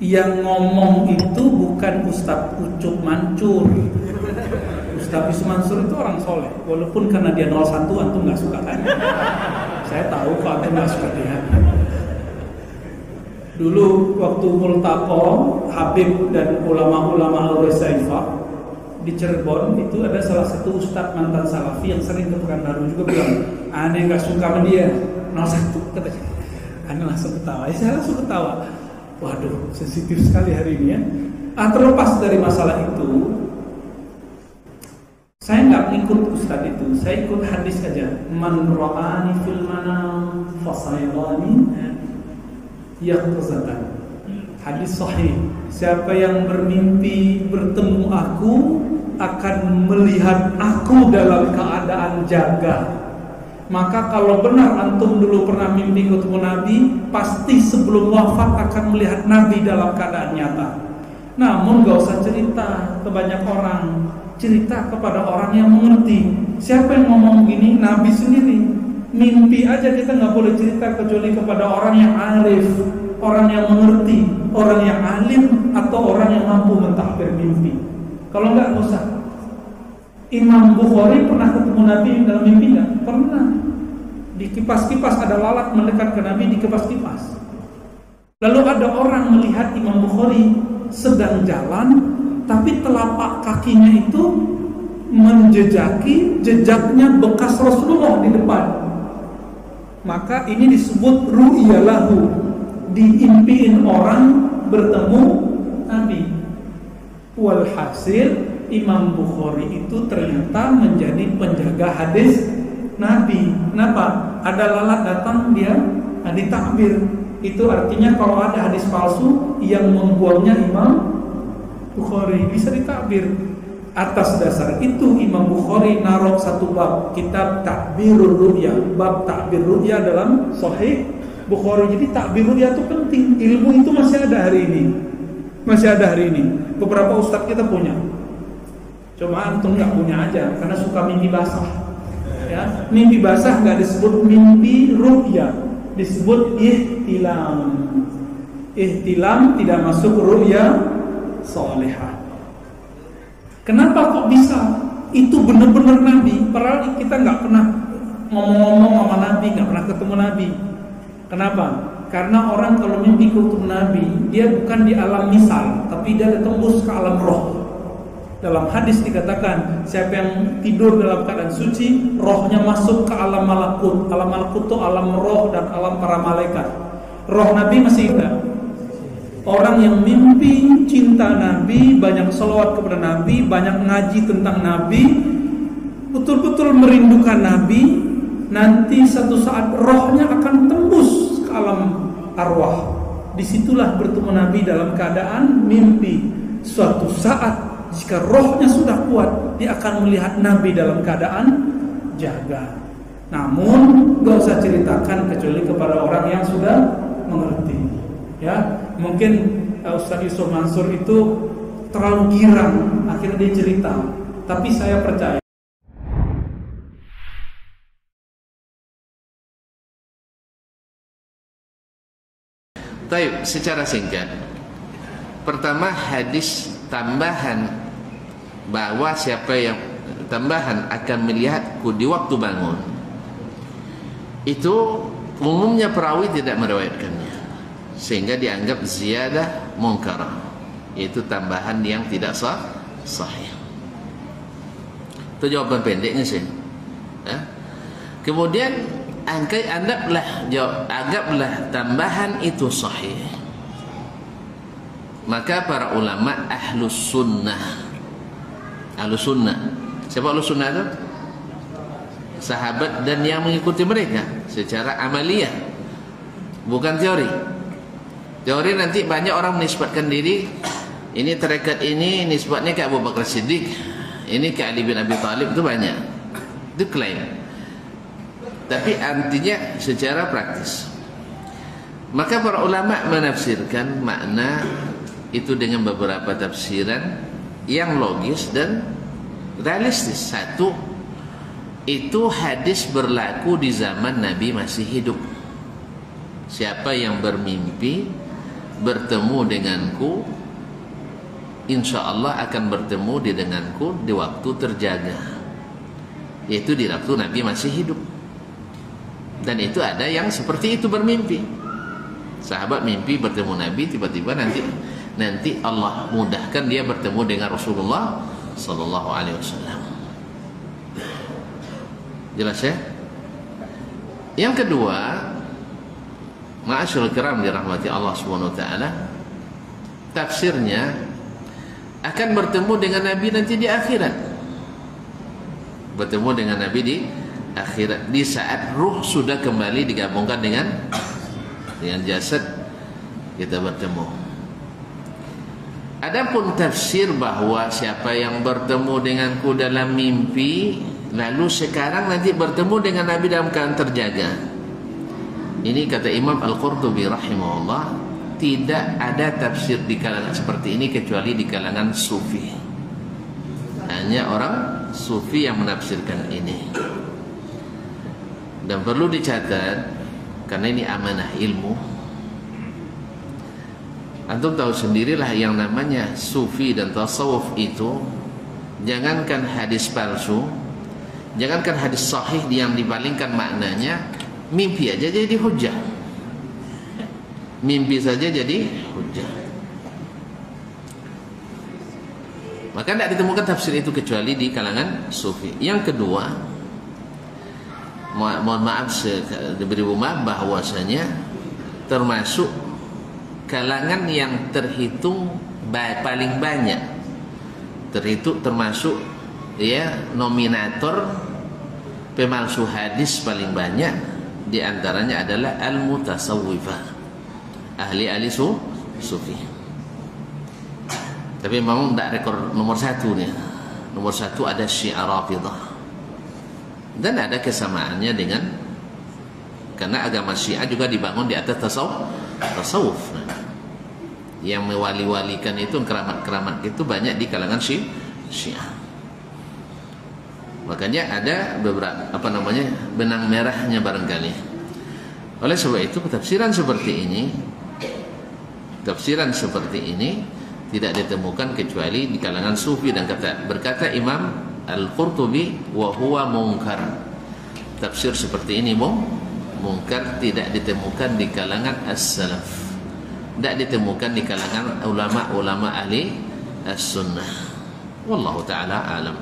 yang ngomong itu bukan Ustadz Ucup Mancur. Ustadz Yusuf Mansur itu orang soleh. Walaupun karena dia 01 antum nggak suka kan? Saya tahu kok antum nggak suka dia. Dulu waktu multaqo Habib dan ulama-ulama Al-Rusaifah di Cirebon itu ada salah satu ustadz mantan salafi yang sering ke Pekanbaru juga bilang aneh nggak suka sama dia. 01 katanya. Aneh langsung ketawa. Ya saya langsung ketawa Waduh, sensitif sekali hari ini ya. Ah, terlepas dari masalah itu, saya nggak ikut ustadz itu, saya ikut hadis aja. Man ro'ani fil manam fasayrani yaqtazatan. Hadis sahih. Siapa yang bermimpi bertemu aku akan melihat aku dalam keadaan jaga maka kalau benar antum dulu pernah mimpi ketemu Nabi, pasti sebelum wafat akan melihat Nabi dalam keadaan nyata. Namun gak usah cerita ke banyak orang, cerita kepada orang yang mengerti. Siapa yang ngomong gini? Nabi sendiri. Mimpi aja kita nggak boleh cerita kecuali kepada orang yang arif, orang yang mengerti, orang yang alim atau orang yang mampu mentahbir mimpi. Kalau nggak usah Imam Bukhari pernah ketemu Nabi dalam mimpi nggak? Pernah. Di kipas-kipas ada lalat mendekat ke Nabi di kipas-kipas. Lalu ada orang melihat Imam Bukhari sedang jalan, tapi telapak kakinya itu menjejaki jejaknya bekas Rasulullah di depan. Maka ini disebut ru'yalahu, diimpiin orang bertemu Nabi. Walhasil Imam Bukhari itu ternyata menjadi penjaga hadis Nabi. Kenapa? Ada lalat datang dia nah, ditakbir. Itu artinya kalau ada hadis palsu yang membuangnya Imam Bukhari bisa ditakbir. Atas dasar itu Imam Bukhari naruh satu bab kitab Takbirul Ru'ya, bab Takbir Ru'ya dalam Sahih Bukhari. Jadi Takbir Ru'ya itu penting. Ilmu itu masih ada hari ini. Masih ada hari ini. Beberapa ustadz kita punya Cuma antum nggak punya aja karena suka mimpi basah. Ya, mimpi basah nggak disebut mimpi ru'ya, disebut ihtilam. Ihtilam tidak masuk ru'ya solehah. Kenapa kok bisa? Itu benar-benar Nabi. Padahal kita nggak pernah ngomong-ngomong sama Nabi, nggak pernah ketemu Nabi. Kenapa? Karena orang kalau mimpi ketemu Nabi, dia bukan di alam misal, tapi dia tembus ke alam roh. Dalam hadis dikatakan siapa yang tidur dalam keadaan suci, rohnya masuk ke alam malakut. Alam malakut itu alam roh dan alam para malaikat. Roh Nabi masih ada. Orang yang mimpi cinta Nabi, banyak selawat kepada Nabi, banyak ngaji tentang Nabi, betul-betul merindukan Nabi, nanti satu saat rohnya akan tembus ke alam arwah. Di situlah bertemu Nabi dalam keadaan mimpi. Suatu saat jika rohnya sudah kuat, dia akan melihat Nabi dalam keadaan jaga. Namun, gak usah ceritakan kecuali kepada orang yang sudah mengerti. Ya, mungkin uh, Ustaz Yusuf Mansur itu terlalu girang, akhirnya dia cerita. Tapi saya percaya. Baik, secara singkat. Pertama hadis tambahan bahwa siapa yang tambahan akan melihatku di waktu bangun. Itu umumnya perawi tidak meriwayatkannya sehingga dianggap ziyadah mungkar itu tambahan yang tidak sah sahih. Itu jawaban pendeknya sih. Ya? kemudian angkai anggaplah jawab anggaplah tambahan itu sahih maka para ulama ahlus sunnah. Ahlus sunnah. Siapa ahlus sunnah itu sahabat dan yang mengikuti mereka secara amaliyah. Bukan teori. Teori nanti banyak orang menisbatkan diri ini terekat ini nisbatnya ke Abu Bakar Siddiq ini ke Ali bin Abi Thalib itu banyak. Itu klaim. Tapi artinya secara praktis. Maka para ulama menafsirkan makna itu dengan beberapa tafsiran yang logis dan realistis. Satu, itu hadis berlaku di zaman Nabi masih hidup. Siapa yang bermimpi bertemu denganku insya Allah akan bertemu di denganku di waktu terjaga yaitu di waktu Nabi masih hidup dan itu ada yang seperti itu bermimpi sahabat mimpi bertemu Nabi tiba-tiba nanti nanti Allah mudahkan dia bertemu dengan Rasulullah sallallahu alaihi wasallam. Jelas ya? Yang kedua ma'asyul kiram dirahmati Allah Subhanahu wa taala tafsirnya akan bertemu dengan Nabi nanti di akhirat. Bertemu dengan Nabi di akhirat. Di saat ruh sudah kembali digabungkan dengan dengan jasad kita bertemu adapun tafsir bahwa siapa yang bertemu denganku dalam mimpi lalu sekarang nanti bertemu dengan Nabi dalam keadaan terjaga ini kata Imam Al-Qurtubi rahimahullah tidak ada tafsir di kalangan seperti ini kecuali di kalangan sufi. Hanya orang sufi yang menafsirkan ini. Dan perlu dicatat karena ini amanah ilmu. Antum tahu sendirilah yang namanya sufi dan tasawuf itu jangankan hadis palsu, jangankan hadis sahih yang dibandingkan maknanya, mimpi aja jadi hujah mimpi saja jadi hujah. Maka tidak ditemukan tafsir itu kecuali di kalangan sufi. Yang kedua, mo mohon maaf diberi maaf bahwasanya termasuk kalangan yang terhitung paling banyak terhitung termasuk ya nominator pemalsu hadis paling banyak di antaranya adalah al-mutasawwifah ahli-ahli su, sufi. Tapi memang tidak rekor nomor satu nih. Nomor satu ada Syiah Rafidah. Dan ada kesamaannya dengan karena agama Syiah juga dibangun di atas tasawuf. tasawuf. Nah, yang mewali-walikan itu keramat-keramat itu banyak di kalangan Syiah. Makanya ada beberapa apa namanya benang merahnya barangkali. Oleh sebab itu tafsiran seperti ini tafsiran seperti ini tidak ditemukan kecuali di kalangan sufi dan kata berkata Imam Al-Qurtubi wa huwa munkar tafsir seperti ini mung mungkar tidak ditemukan di kalangan as-salaf tidak ditemukan di kalangan ulama-ulama ahli as-sunnah. Wallahu taala alam